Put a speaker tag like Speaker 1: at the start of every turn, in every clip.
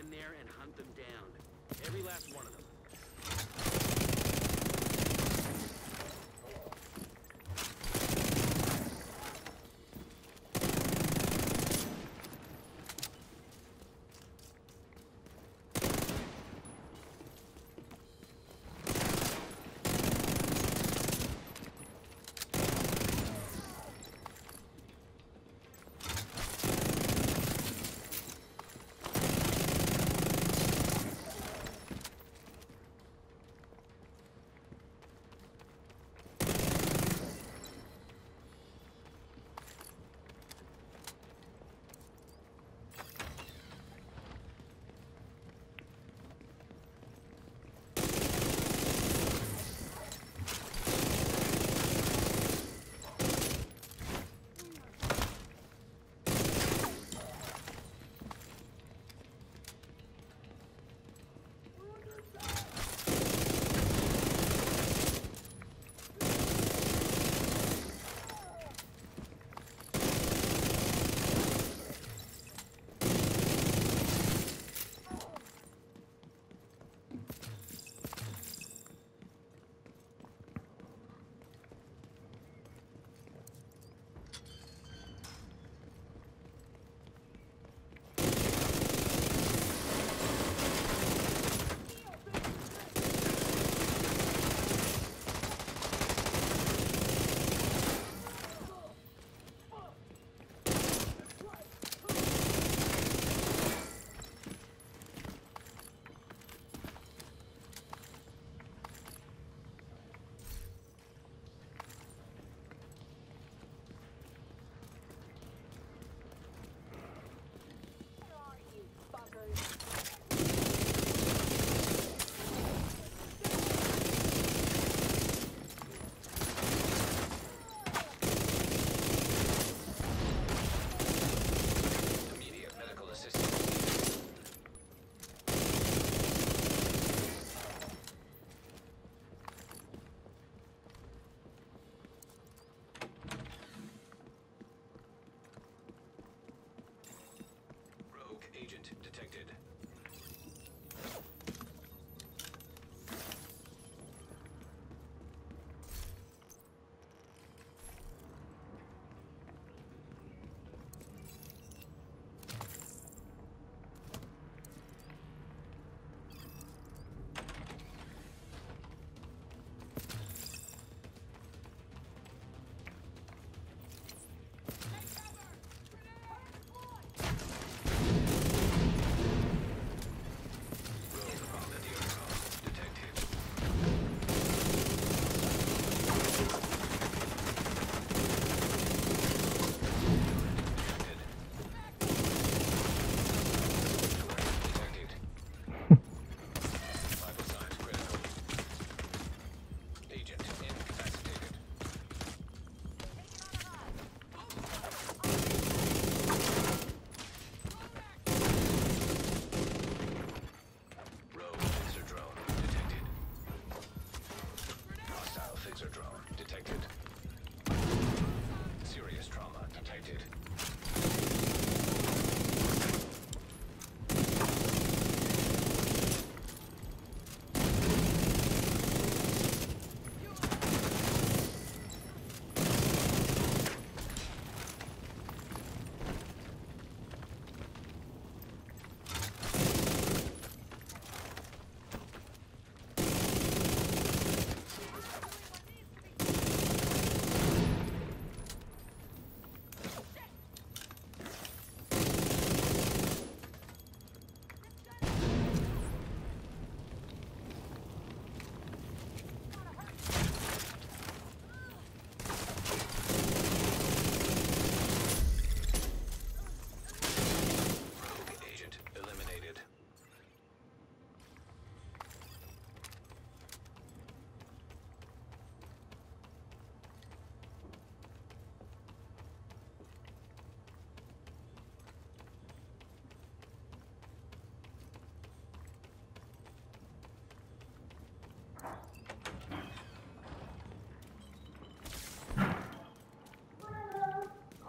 Speaker 1: In there and hunt them down. Every last one of them.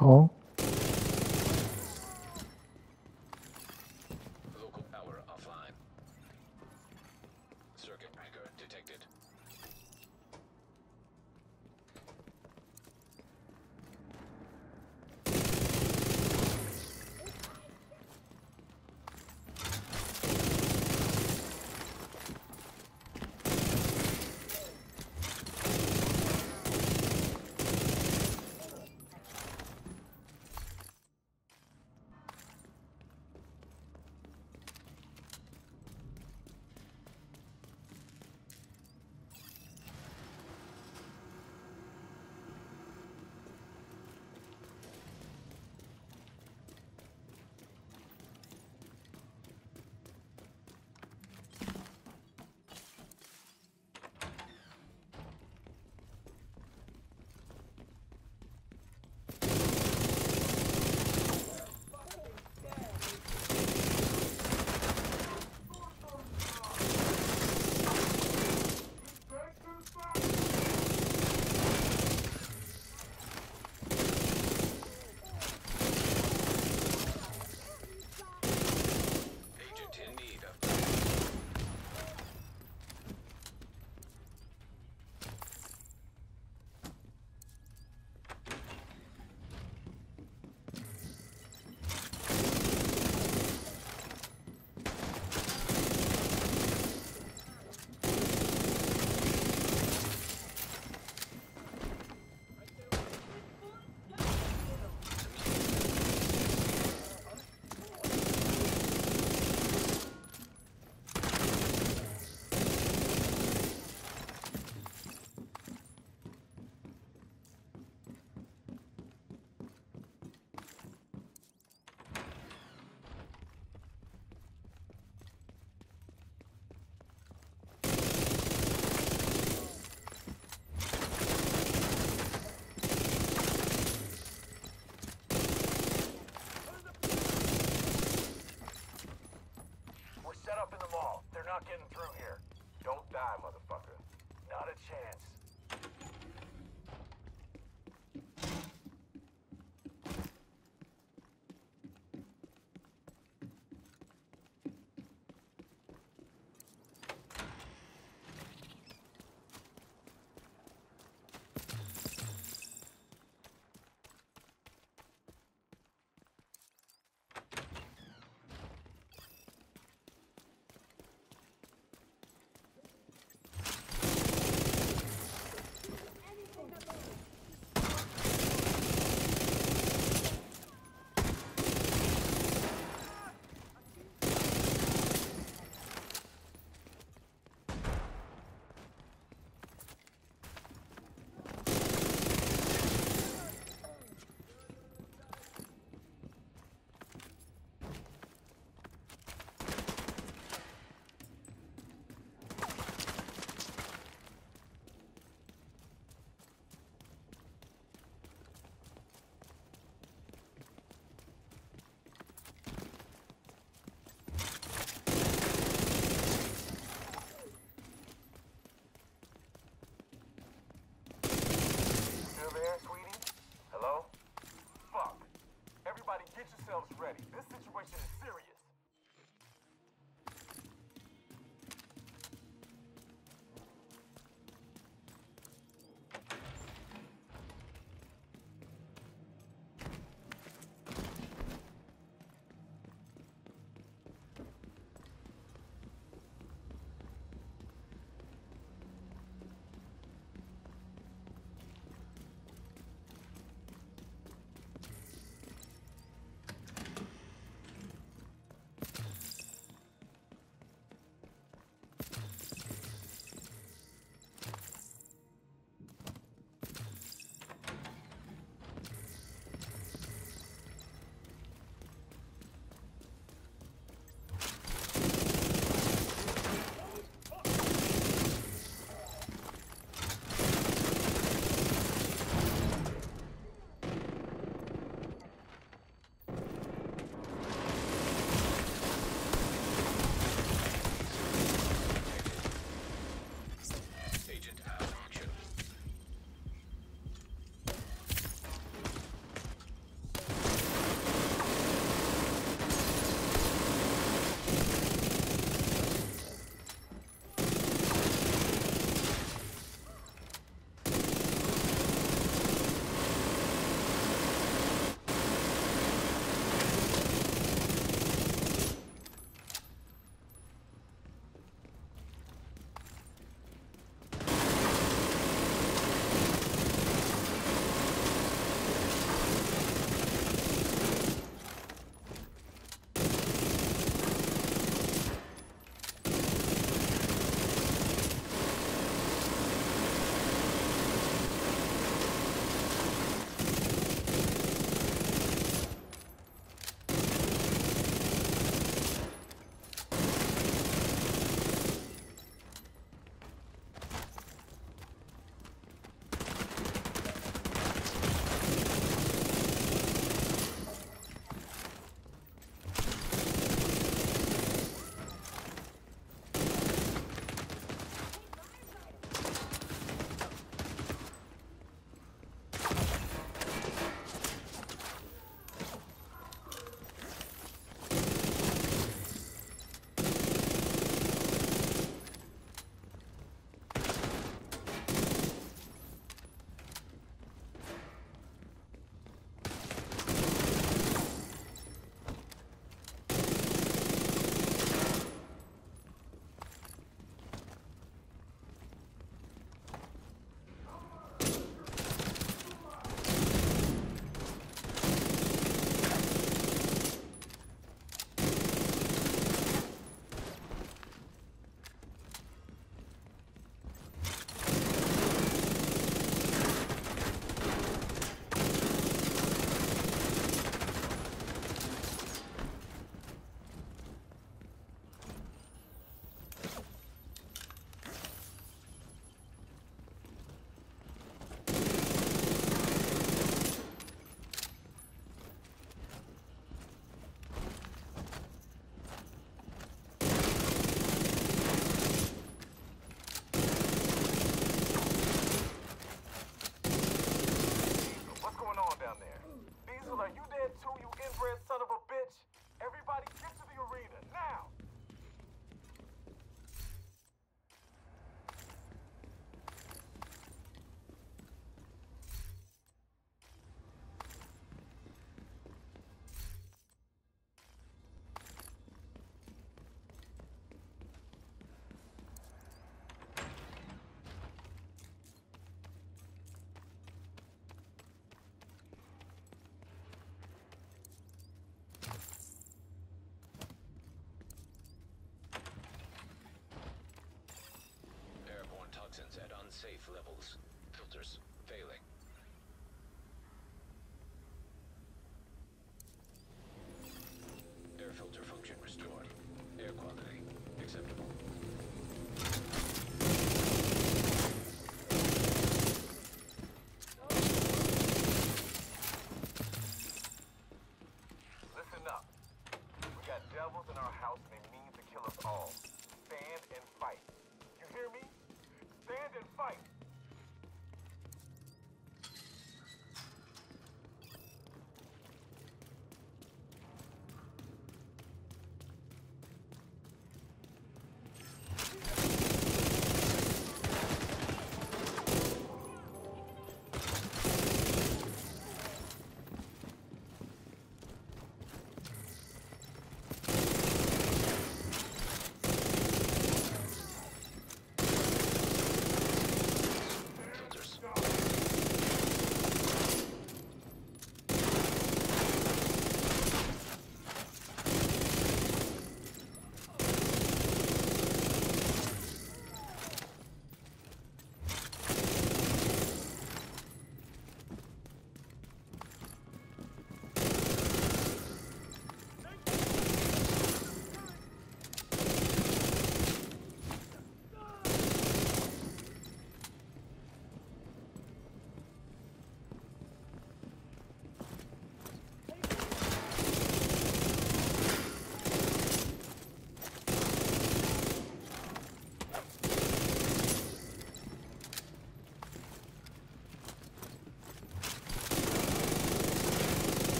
Speaker 2: 好。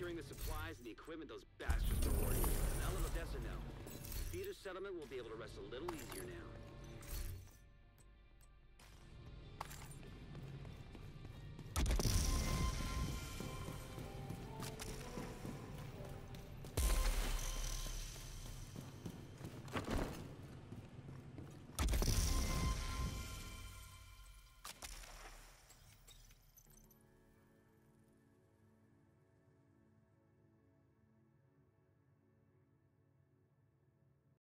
Speaker 2: Securing the supplies and the equipment those bastards are hoarding. Now let Odessa know. Settlement will be able to rest a little easier now.